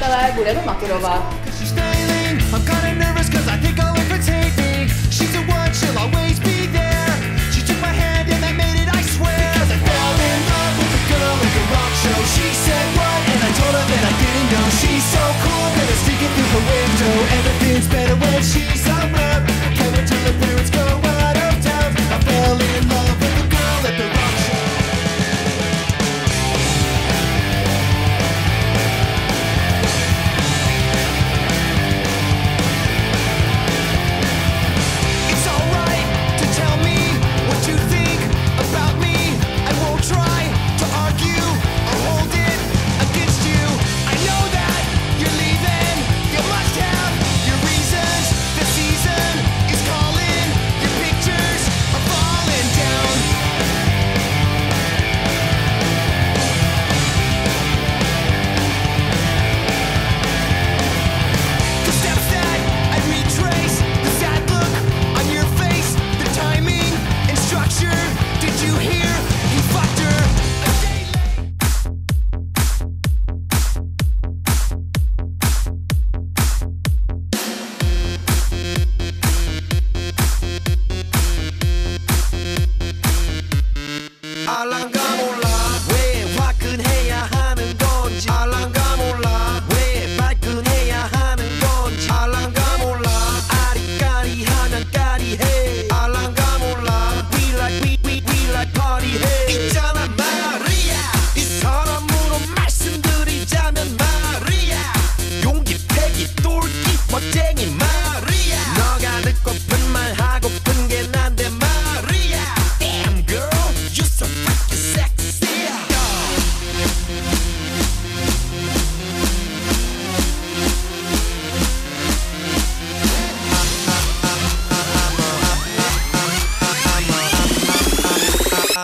Galera, Gureno Makurova.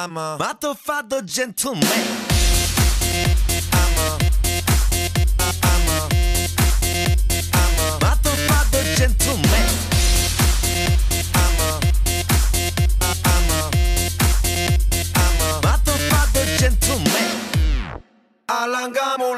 ama. Ma fado fatto gentleman. Ama. Ama. Ama. Ma t'ho Ama. Ama. Ama. Ma gentleman. Alangamo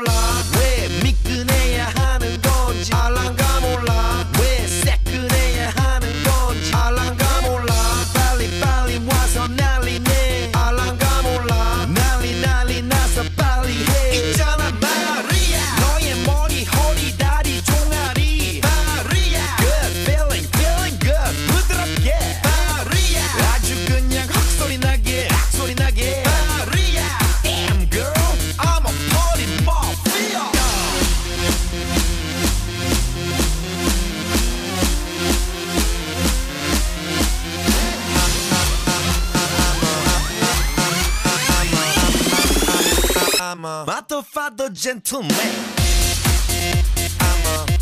a motherfucker gentleman. I'm a